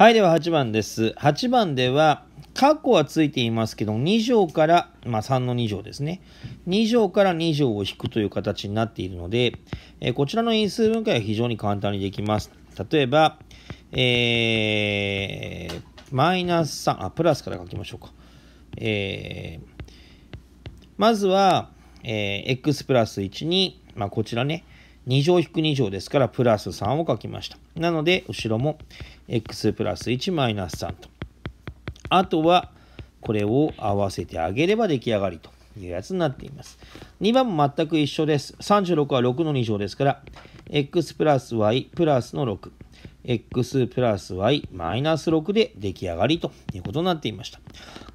はい、では8番です。8番では、括弧はついていますけど、2乗から、まあ、3の2乗ですね。2乗から2乗を引くという形になっているので、えーこちらの因数分解は非常に簡単にできます。例えば、えーマイナス3、あ、プラスから書きましょうか。えーまずは、えー x プラス1に、まあ、こちらね、2乗引く2乗ですから、プラス3を書きました。なので、後ろも x プラス1マイナス3と。あとは、これを合わせてあげれば出来上がりというやつになっています。2番も全く一緒です。36は6の2乗ですから、x プラス y プラスの6。x プラス y マイナス6で出来上がりということになっていました。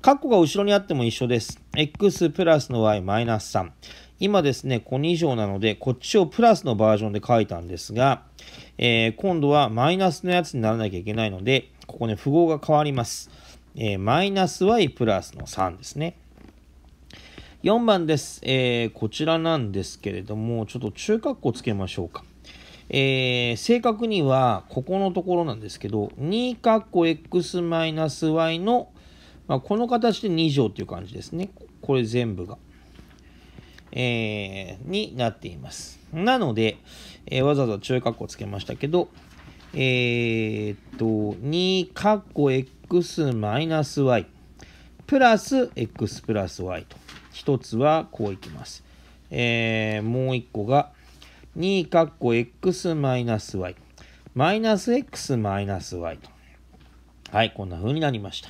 括弧が後ろにあっても一緒です。x プラスの y マイナス3。今ですね、こ2乗なので、こっちをプラスのバージョンで書いたんですが、えー今度はマイナスのやつにならなきゃいけないので、ここね、符号が変わります。えーマイナス y プラスの3ですね。4番です、えーこちらなんですけれども、ちょっと中括弧つけましょうか。えー正確には、ここのところなんですけど、2括弧 x マイナス y の、まあ、この形で2乗という感じですね。これ全部が。えーになっています。なので、えーわざわざ中括弧つけましたけど、えーっと、2括弧 x マイナス y プラス x プラス y と。一つはこういきます。えーもう一個が2括弧 x マイナス y マイナス x マイナス y と。はい、こんな風になりました。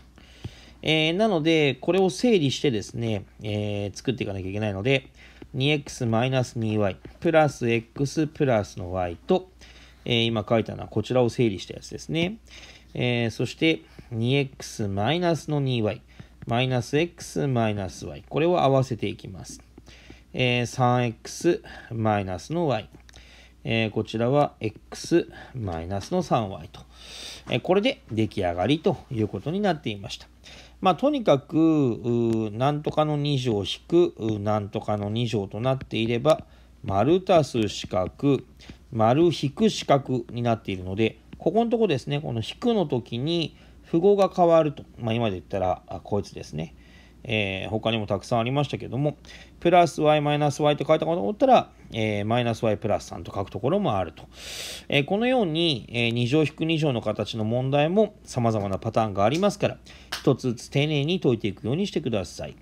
えーなので、これを整理してですね、えー作っていかなきゃいけないので、2x-2y プラス x プラスの y と、えー今書いたのはこちらを整理したやつですね。えーそして 2x マイナスの 2y マイナス x マイナス y これを合わせていきます。えー 3x マイナスの y えーこちらは x マイナスの 3y と、えこれで出来上がりということになっていました。まあ、とにかく、うーなんとかの2乗引く、うーなんとかの2乗となっていれば、丸足す四角、丸引く四角になっているので、ここのとこですね、この引くの時に符号が変わると、まあ、今で言ったら、あこいつですね。えー他にもたくさんありましたけども、プラス y マイナス y と書いたこと思ったら、えーマイナス y プラス3と書くところもあると。えーこのように、え2乗引く2乗の形の問題も様々なパターンがありますから、一つずつ丁寧に解いていくようにしてください。